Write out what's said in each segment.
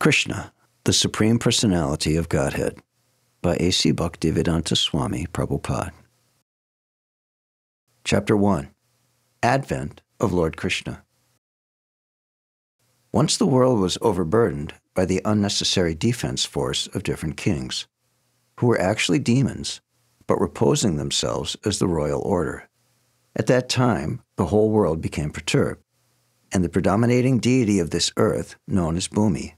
Krishna, the Supreme Personality of Godhead, by A.C. Bhaktivedanta Swami Prabhupada. Chapter 1 Advent of Lord Krishna. Once the world was overburdened by the unnecessary defense force of different kings, who were actually demons, but reposing themselves as the royal order. At that time, the whole world became perturbed, and the predominating deity of this earth, known as Bhumi,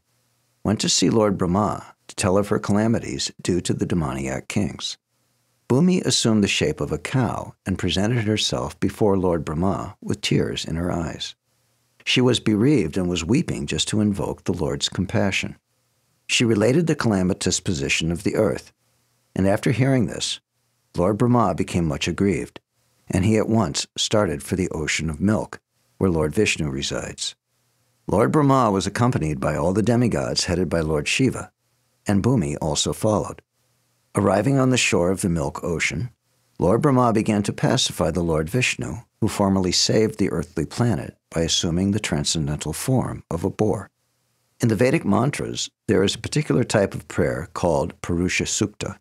went to see Lord Brahma to tell of her calamities due to the demoniac kings. Bhumi assumed the shape of a cow and presented herself before Lord Brahma with tears in her eyes. She was bereaved and was weeping just to invoke the Lord's compassion. She related the calamitous position of the earth, and after hearing this, Lord Brahma became much aggrieved, and he at once started for the ocean of milk, where Lord Vishnu resides. Lord Brahma was accompanied by all the demigods headed by Lord Shiva, and Bhumi also followed. Arriving on the shore of the Milk Ocean, Lord Brahma began to pacify the Lord Vishnu, who formerly saved the earthly planet by assuming the transcendental form of a boar. In the Vedic mantras, there is a particular type of prayer called Purusha Sukta.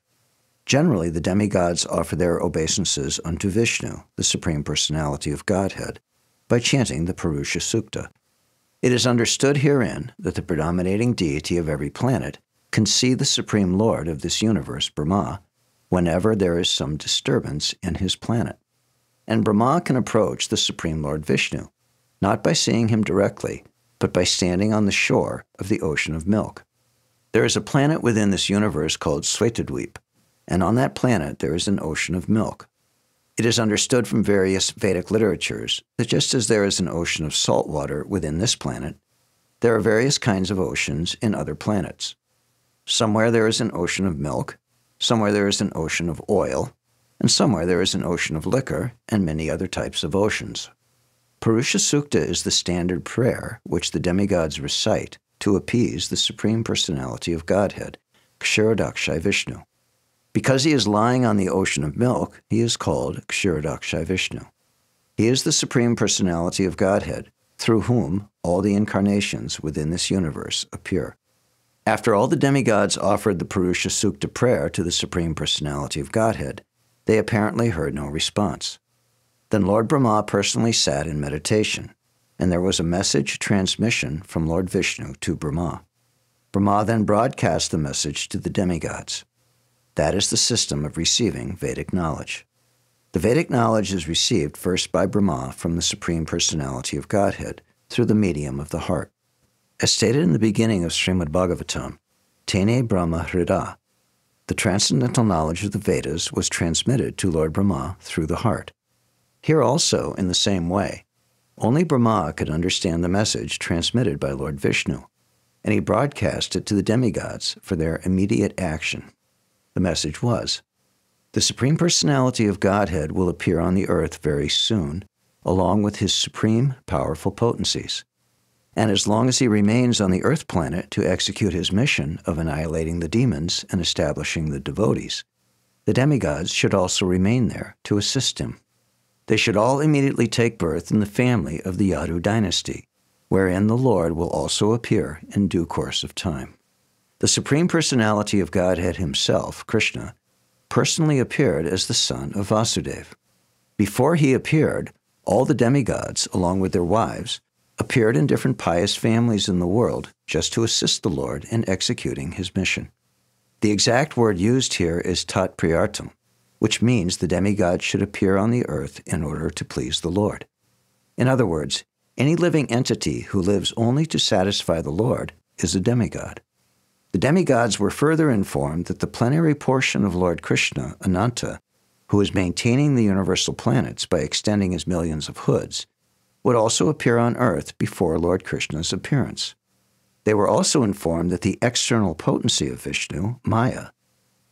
Generally, the demigods offer their obeisances unto Vishnu, the Supreme Personality of Godhead, by chanting the Purusha Sukta. It is understood herein that the predominating deity of every planet can see the Supreme Lord of this universe, Brahma, whenever there is some disturbance in his planet. And Brahma can approach the Supreme Lord Vishnu, not by seeing him directly, but by standing on the shore of the ocean of milk. There is a planet within this universe called Svetadweep, and on that planet there is an ocean of milk. It is understood from various Vedic literatures that just as there is an ocean of salt water within this planet, there are various kinds of oceans in other planets. Somewhere there is an ocean of milk, somewhere there is an ocean of oil, and somewhere there is an ocean of liquor and many other types of oceans. Purusha Sukta is the standard prayer which the demigods recite to appease the Supreme Personality of Godhead, Kshirodakashayi Vishnu. Because he is lying on the ocean of milk, he is called Kshirodakashayi Vishnu. He is the Supreme Personality of Godhead, through whom all the incarnations within this universe appear. After all the demigods offered the Purusha Sukta prayer to the Supreme Personality of Godhead, they apparently heard no response. Then Lord Brahma personally sat in meditation, and there was a message transmission from Lord Vishnu to Brahma. Brahma then broadcast the message to the demigods. That is the system of receiving Vedic knowledge. The Vedic knowledge is received first by Brahma from the Supreme Personality of Godhead through the medium of the heart. As stated in the beginning of Srimad Bhagavatam, Tene Brahma Hrida, the transcendental knowledge of the Vedas was transmitted to Lord Brahma through the heart. Here also, in the same way, only Brahma could understand the message transmitted by Lord Vishnu, and he broadcast it to the demigods for their immediate action. The message was The Supreme Personality of Godhead will appear on the earth very soon, along with his supreme, powerful potencies. And as long as he remains on the earth planet to execute his mission of annihilating the demons and establishing the devotees, the demigods should also remain there to assist him. They should all immediately take birth in the family of the Yadu dynasty, wherein the Lord will also appear in due course of time. The Supreme Personality of Godhead himself, Krishna, personally appeared as the son of Vasudeva. Before he appeared, all the demigods, along with their wives, appeared in different pious families in the world just to assist the Lord in executing his mission. The exact word used here is tat priyartam, which means the demigod should appear on the earth in order to please the Lord. In other words, any living entity who lives only to satisfy the Lord is a demigod. The demigods were further informed that the plenary portion of Lord Krishna, Ananta, who is maintaining the universal planets by extending his millions of hoods, would also appear on earth before Lord Krishna's appearance. They were also informed that the external potency of Vishnu, Maya,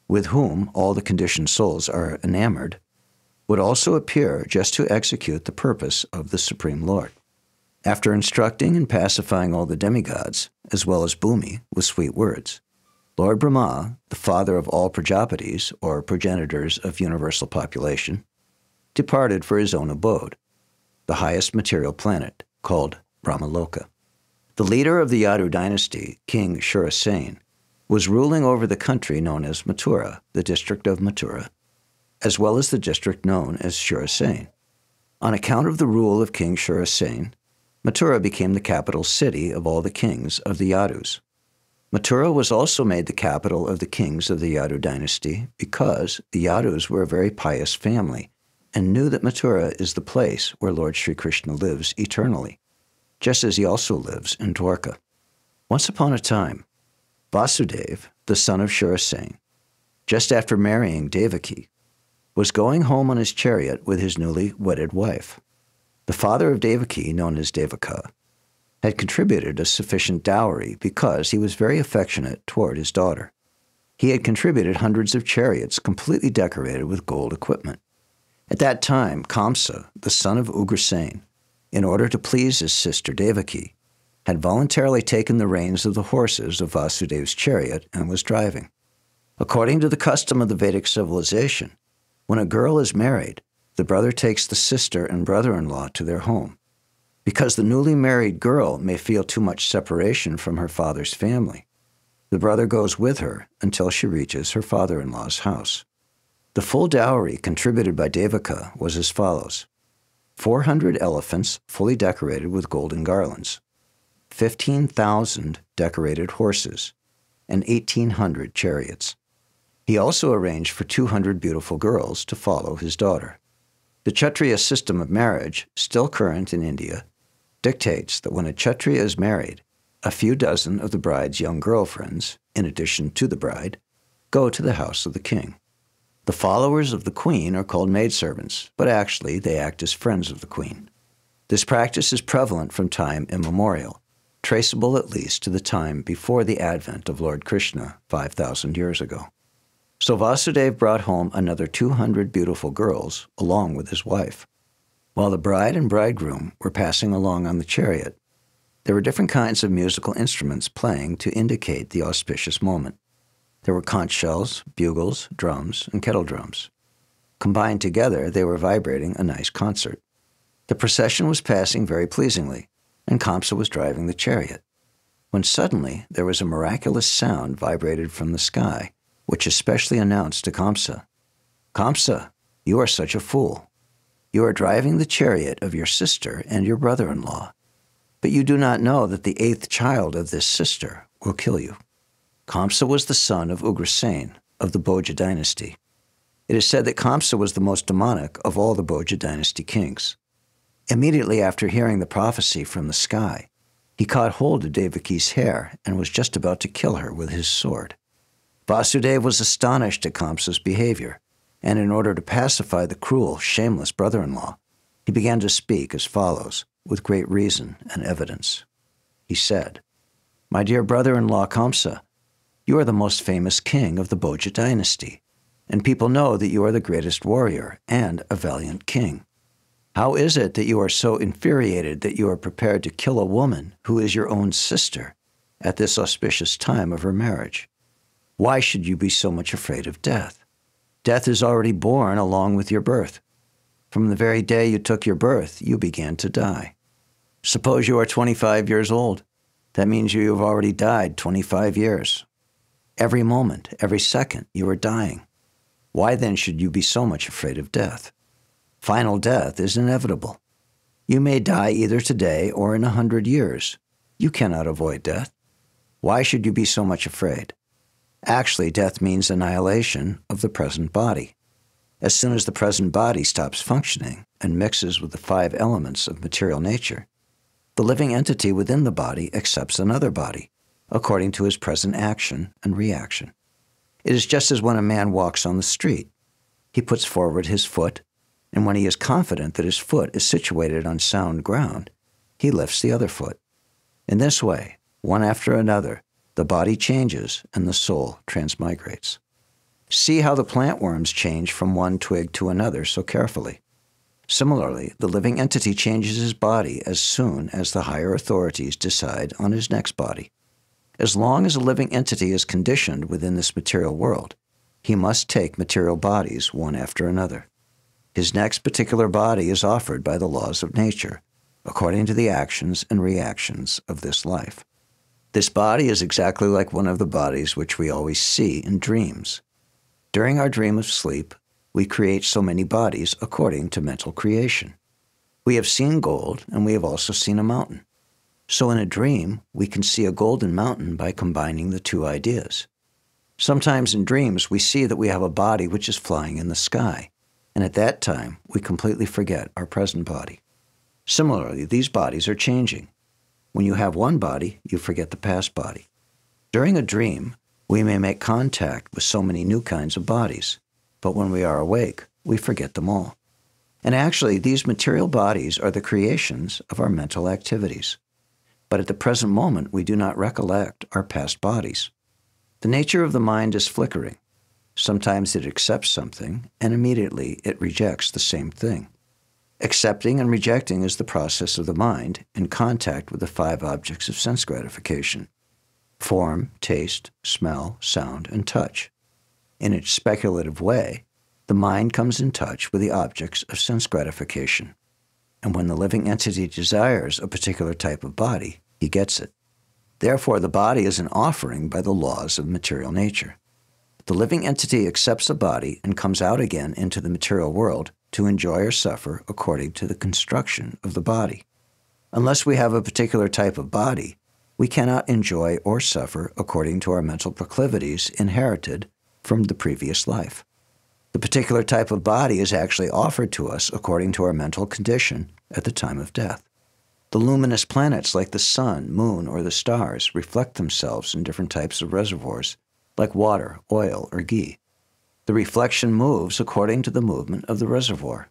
with whom all the conditioned souls are enamored, would also appear just to execute the purpose of the Supreme Lord. After instructing and pacifying all the demigods, as well as Bhumi, with sweet words, Lord Brahma, the father of all Prajapatis, or progenitors of universal population, departed for his own abode, the highest material planet, called Brahmaloka. The leader of the Yadu dynasty, King Shurasen, was ruling over the country known as Mathura, the district of Mathura, as well as the district known as Shurasen. On account of the rule of King Shurasen, Mathura became the capital city of all the kings of the Yadus. Mathura was also made the capital of the kings of the Yadu dynasty because the Yadus were a very pious family and knew that Mathura is the place where Lord Sri Krishna lives eternally, just as he also lives in Dwarka. Once upon a time, Vasudev, the son of Shurasen, just after marrying Devaki, was going home on his chariot with his newly wedded wife. The father of Devaki, known as Devaka, had contributed a sufficient dowry because he was very affectionate toward his daughter. He had contributed hundreds of chariots completely decorated with gold equipment. At that time, Kamsa, the son of Ugrasen, in order to please his sister Devaki, had voluntarily taken the reins of the horses of Vasudev's chariot and was driving. According to the custom of the Vedic civilization, when a girl is married, the brother takes the sister and brother in law to their home. Because the newly married girl may feel too much separation from her father's family, the brother goes with her until she reaches her father in law's house. The full dowry contributed by Devaka was as follows 400 elephants fully decorated with golden garlands, 15,000 decorated horses, and 1,800 chariots. He also arranged for 200 beautiful girls to follow his daughter. The Kshatriya system of marriage, still current in India, dictates that when a Kshatriya is married, a few dozen of the bride's young girlfriends, in addition to the bride, go to the house of the king. The followers of the queen are called maidservants, but actually they act as friends of the queen. This practice is prevalent from time immemorial, traceable at least to the time before the advent of Lord Krishna 5,000 years ago. So Vasudeva brought home another 200 beautiful girls along with his wife. While the bride and bridegroom were passing along on the chariot, there were different kinds of musical instruments playing to indicate the auspicious moment. There were conch shells, bugles, drums, and kettle drums. Combined together, they were vibrating a nice concert. The procession was passing very pleasingly, and Kamsa was driving the chariot, when suddenly there was a miraculous sound vibrated from the sky, which especially announced to Kamsa, Kamsa, you are such a fool. You are driving the chariot of your sister and your brother in law, but you do not know that the eighth child of this sister will kill you. Kamsa was the son of Ugrasen of the Bhoja dynasty. It is said that Kamsa was the most demonic of all the Bhoja dynasty kings. Immediately after hearing the prophecy from the sky, he caught hold of Devaki's hair and was just about to kill her with his sword. Vasudeva was astonished at Kamsa's behavior, and in order to pacify the cruel, shameless brother in law, he began to speak as follows, with great reason and evidence. He said, My dear brother in law Kamsa, you are the most famous king of the Bhoja dynasty, and people know that you are the greatest warrior and a valiant king. How is it that you are so infuriated that you are prepared to kill a woman who is your own sister at this auspicious time of her marriage? Why should you be so much afraid of death? Death is already born along with your birth. From the very day you took your birth, you began to die. Suppose you are 25 years old. That means you have already died 25 years. Every moment, every second, you are dying. Why then should you be so much afraid of death? Final death is inevitable. You may die either today or in a hundred years. You cannot avoid death. Why should you be so much afraid? Actually, death means annihilation of the present body. As soon as the present body stops functioning and mixes with the five elements of material nature, the living entity within the body accepts another body, according to his present action and reaction. It is just as when a man walks on the street. He puts forward his foot and when he is confident that his foot is situated on sound ground, he lifts the other foot. In this way, one after another, the body changes and the soul transmigrates. See how the plant worms change from one twig to another so carefully. Similarly, the living entity changes his body as soon as the higher authorities decide on his next body. As long as a living entity is conditioned within this material world, he must take material bodies one after another. His next particular body is offered by the laws of nature, according to the actions and reactions of this life. This body is exactly like one of the bodies which we always see in dreams. During our dream of sleep, we create so many bodies according to mental creation. We have seen gold and we have also seen a mountain. So in a dream, we can see a golden mountain by combining the two ideas. Sometimes in dreams, we see that we have a body which is flying in the sky, and at that time, we completely forget our present body. Similarly, these bodies are changing. When you have one body, you forget the past body. During a dream, we may make contact with so many new kinds of bodies, but when we are awake, we forget them all. And actually, these material bodies are the creations of our mental activities. But at the present moment, we do not recollect our past bodies. The nature of the mind is flickering. Sometimes it accepts something, and immediately it rejects the same thing. Accepting and rejecting is the process of the mind in contact with the five objects of sense gratification form, taste, smell, sound, and touch. In its speculative way, the mind comes in touch with the objects of sense gratification. And when the living entity desires a particular type of body, he gets it. Therefore, the body is an offering by the laws of material nature. The living entity accepts a body and comes out again into the material world to enjoy or suffer according to the construction of the body. Unless we have a particular type of body, we cannot enjoy or suffer according to our mental proclivities inherited from the previous life. The particular type of body is actually offered to us according to our mental condition at the time of death. The luminous planets like the sun, moon, or the stars reflect themselves in different types of reservoirs, like water, oil, or ghee. The reflection moves according to the movement of the reservoir.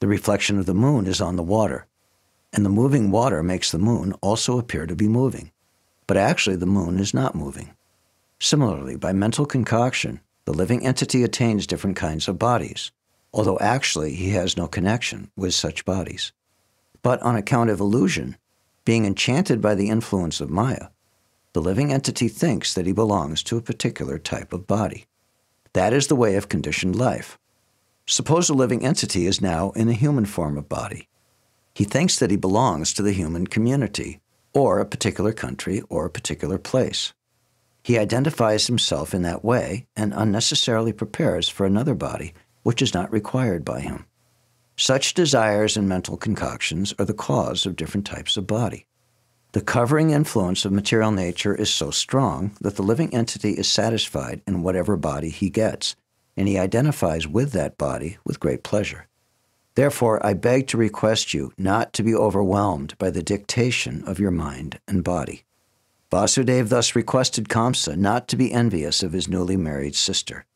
The reflection of the moon is on the water, and the moving water makes the moon also appear to be moving. But actually, the moon is not moving. Similarly, by mental concoction, the living entity attains different kinds of bodies, although actually he has no connection with such bodies. But on account of illusion, being enchanted by the influence of Maya, the living entity thinks that he belongs to a particular type of body. That is the way of conditioned life. Suppose a living entity is now in a human form of body. He thinks that he belongs to the human community, or a particular country, or a particular place. He identifies himself in that way and unnecessarily prepares for another body which is not required by him. Such desires and mental concoctions are the cause of different types of body. The covering influence of material nature is so strong that the living entity is satisfied in whatever body he gets, and he identifies with that body with great pleasure. Therefore, I beg to request you not to be overwhelmed by the dictation of your mind and body. Vasudeva thus requested Kamsa not to be envious of his newly married sister.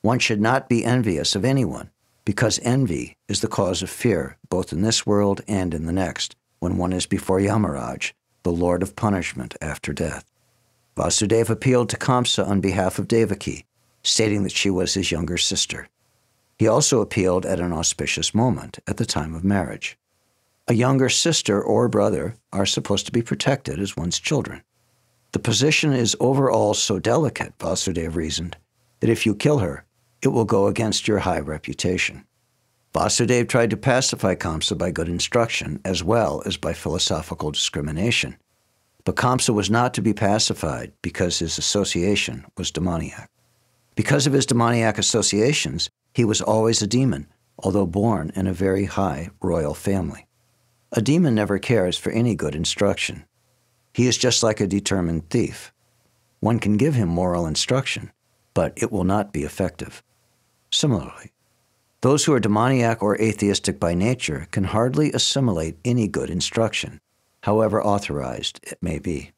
One should not be envious of anyone, because envy is the cause of fear both in this world and in the next, when one is before Yamaraj, the Lord of punishment after death. Vasudeva appealed to Kamsa on behalf of Devaki, stating that she was his younger sister. He also appealed at an auspicious moment, at the time of marriage. A younger sister or brother are supposed to be protected as one's children. The position is overall so delicate, Vasudeva reasoned, that if you kill her, it will go against your high reputation. Vasudeva tried to pacify Kamsa by good instruction as well as by philosophical discrimination. But Kamsa was not to be pacified because his association was demoniac. Because of his demoniac associations, he was always a demon, although born in a very high royal family. A demon never cares for any good instruction. He is just like a determined thief. One can give him moral instruction, but it will not be effective. Similarly, those who are demoniac or atheistic by nature can hardly assimilate any good instruction, however authorized it may be.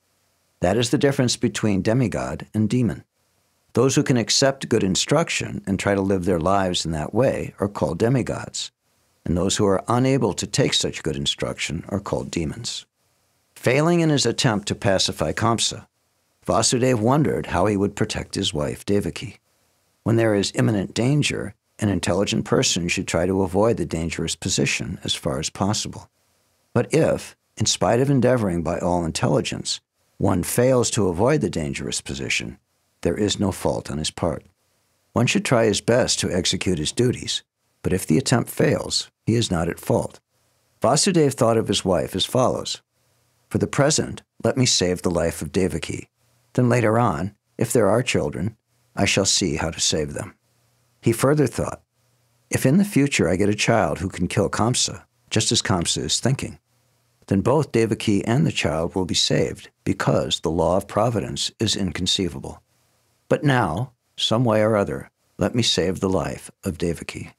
That is the difference between demigod and demon. Those who can accept good instruction and try to live their lives in that way are called demigods, and those who are unable to take such good instruction are called demons. Failing in his attempt to pacify Kamsa, Vasudeva wondered how he would protect his wife Devaki. When there is imminent danger, an intelligent person should try to avoid the dangerous position as far as possible. But if, in spite of endeavoring by all intelligence, one fails to avoid the dangerous position, there is no fault on his part. One should try his best to execute his duties, but if the attempt fails, he is not at fault. Vasudev thought of his wife as follows For the present, let me save the life of Devaki. Then later on, if there are children, I shall see how to save them. He further thought, If in the future I get a child who can kill Kamsa, just as Kamsa is thinking, then both Devaki and the child will be saved because the law of providence is inconceivable. But now, some way or other, let me save the life of Devaki.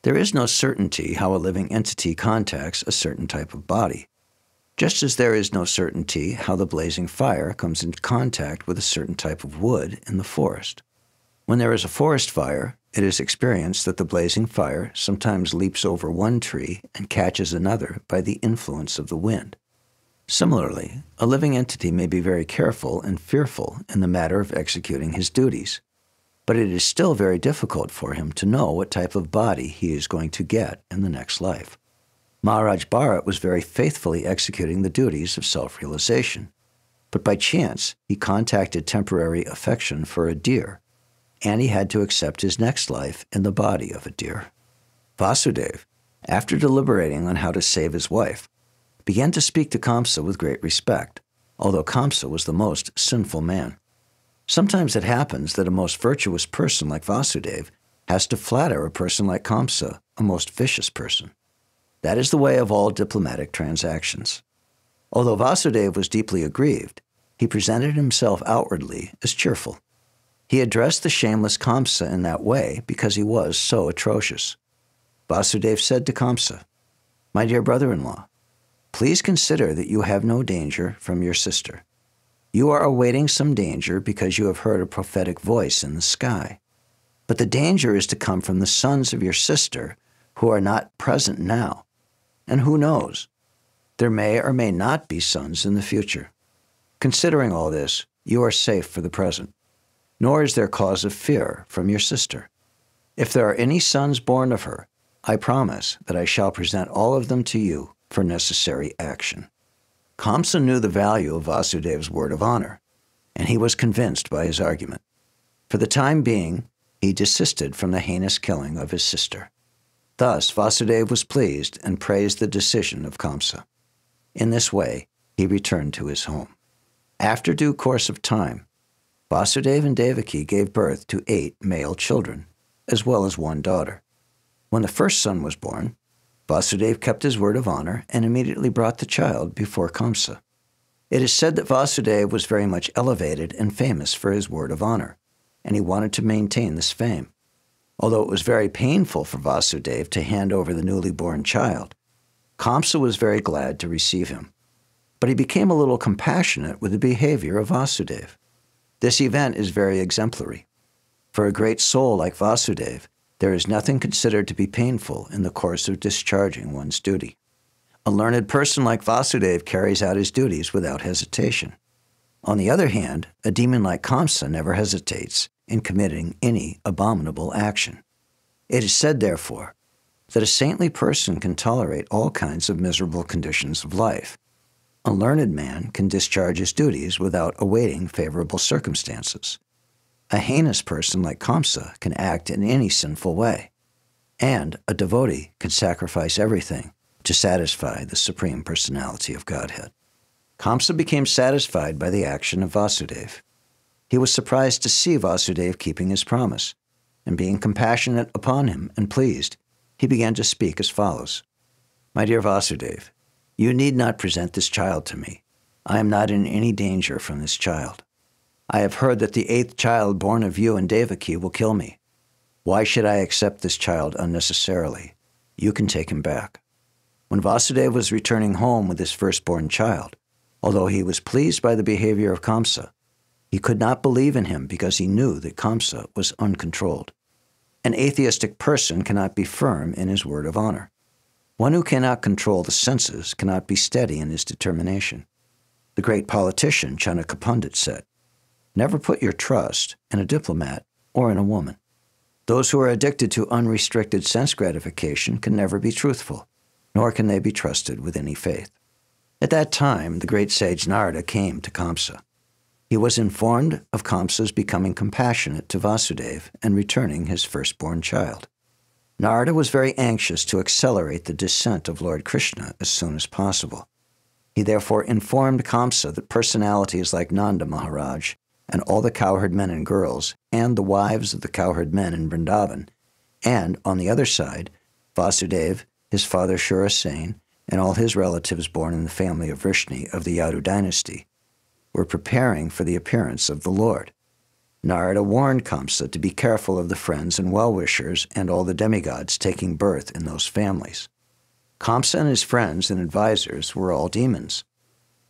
There is no certainty how a living entity contacts a certain type of body, just as there is no certainty how the blazing fire comes into contact with a certain type of wood in the forest. When there is a forest fire, it is experienced that the blazing fire sometimes leaps over one tree and catches another by the influence of the wind. Similarly, a living entity may be very careful and fearful in the matter of executing his duties, but it is still very difficult for him to know what type of body he is going to get in the next life. Maharaj Bharat was very faithfully executing the duties of self realization, but by chance he contacted temporary affection for a deer, and he had to accept his next life in the body of a deer. Vasudev, after deliberating on how to save his wife, began to speak to Kamsa with great respect, although Kamsa was the most sinful man. Sometimes it happens that a most virtuous person like Vasudev has to flatter a person like Kamsa, a most vicious person. That is the way of all diplomatic transactions. Although Vasudev was deeply aggrieved, he presented himself outwardly as cheerful. He addressed the shameless Kamsa in that way because he was so atrocious. Vasudev said to Kamsa, My dear brother in law, please consider that you have no danger from your sister. You are awaiting some danger because you have heard a prophetic voice in the sky. But the danger is to come from the sons of your sister who are not present now. And who knows? There may or may not be sons in the future. Considering all this, you are safe for the present, nor is there cause of fear from your sister. If there are any sons born of her, I promise that I shall present all of them to you for necessary action. Kamsa knew the value of Vasudev's word of honor, and he was convinced by his argument. For the time being, he desisted from the heinous killing of his sister. Thus, Vasudeva was pleased and praised the decision of Kamsa. In this way, he returned to his home. After due course of time, Vasudev and Devaki gave birth to eight male children, as well as one daughter. When the first son was born, Vasudev kept his word of honor and immediately brought the child before Kamsa. It is said that Vasudev was very much elevated and famous for his word of honor, and he wanted to maintain this fame. Although it was very painful for Vasudev to hand over the newly born child, Kamsa was very glad to receive him. But he became a little compassionate with the behavior of Vasudev. This event is very exemplary. For a great soul like Vasudev, there is nothing considered to be painful in the course of discharging one's duty. A learned person like Vasudev carries out his duties without hesitation. On the other hand, a demon like Kamsa never hesitates in committing any abominable action. It is said, therefore, that a saintly person can tolerate all kinds of miserable conditions of life. A learned man can discharge his duties without awaiting favorable circumstances. A heinous person like Kamsa can act in any sinful way, and a devotee can sacrifice everything to satisfy the Supreme Personality of Godhead. Kamsa became satisfied by the action of Vasudev. He was surprised to see Vasudev keeping his promise, and being compassionate upon him and pleased, he began to speak as follows My dear Vasudev, you need not present this child to me. I am not in any danger from this child. I have heard that the eighth child born of you and Devaki will kill me. Why should I accept this child unnecessarily? You can take him back. When Vasudeva was returning home with his firstborn child, although he was pleased by the behavior of Kamsa, he could not believe in him because he knew that Kamsa was uncontrolled. An atheistic person cannot be firm in his word of honor. One who cannot control the senses cannot be steady in his determination. The great politician Chanakya Pandit said, Never put your trust in a diplomat or in a woman. Those who are addicted to unrestricted sense gratification can never be truthful, nor can they be trusted with any faith. At that time, the great sage Narada came to Kamsa. He was informed of Kamsa's becoming compassionate to Vasudeva and returning his firstborn child. Narada was very anxious to accelerate the descent of Lord Krishna as soon as possible. He therefore informed Kamsa that personalities like Nanda Maharaj and all the cowherd men and girls, and the wives of the cowherd men in Vrindavan, and, on the other side, Vasudev, his father Shurasen, and all his relatives born in the family of Vrishni of the Yadu dynasty, were preparing for the appearance of the Lord. Narada warned Kamsa to be careful of the friends and well wishers and all the demigods taking birth in those families. Kamsa and his friends and advisers were all demons.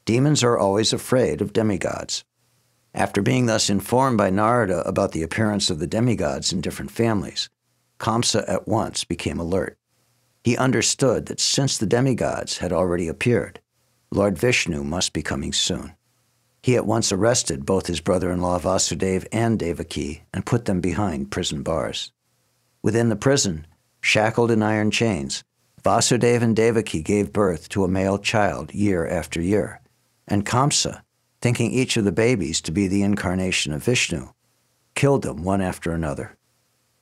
Demons are always afraid of demigods. After being thus informed by Narada about the appearance of the demigods in different families, Kamsa at once became alert. He understood that since the demigods had already appeared, Lord Vishnu must be coming soon. He at once arrested both his brother in law Vasudev and Devaki and put them behind prison bars. Within the prison, shackled in iron chains, Vasudev and Devaki gave birth to a male child year after year, and Kamsa, thinking each of the babies to be the incarnation of Vishnu, killed them one after another.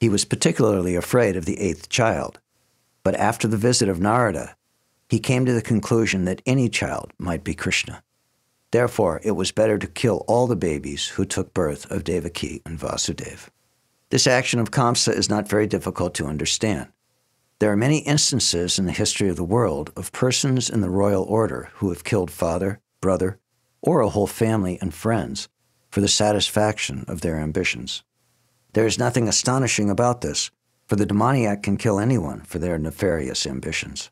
He was particularly afraid of the eighth child, but after the visit of Narada, he came to the conclusion that any child might be Krishna. Therefore, it was better to kill all the babies who took birth of Devaki and Vasudeva. This action of Kamsa is not very difficult to understand. There are many instances in the history of the world of persons in the royal order who have killed father, brother, or a whole family and friends for the satisfaction of their ambitions. There is nothing astonishing about this, for the demoniac can kill anyone for their nefarious ambitions.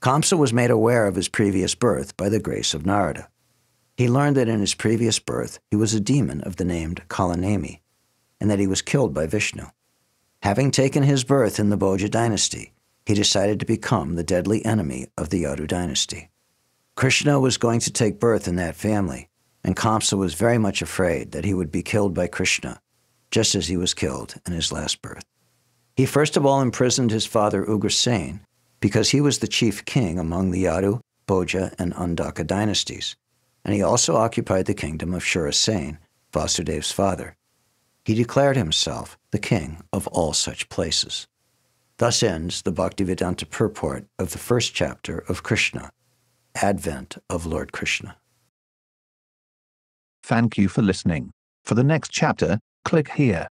Kamsa was made aware of his previous birth by the grace of Narada. He learned that in his previous birth he was a demon of the name Kalanemi, and that he was killed by Vishnu. Having taken his birth in the Bhoja dynasty, he decided to become the deadly enemy of the Yadu dynasty. Krishna was going to take birth in that family, and Kamsa was very much afraid that he would be killed by Krishna, just as he was killed in his last birth. He first of all imprisoned his father Ugrasen because he was the chief king among the Yadu, Bhoja, and Andhaka dynasties and he also occupied the kingdom of Shurasen, Vasudev's father. He declared himself the king of all such places. Thus ends the Bhaktivedanta purport of the first chapter of Krishna, Advent of Lord Krishna. Thank you for listening. For the next chapter, click here.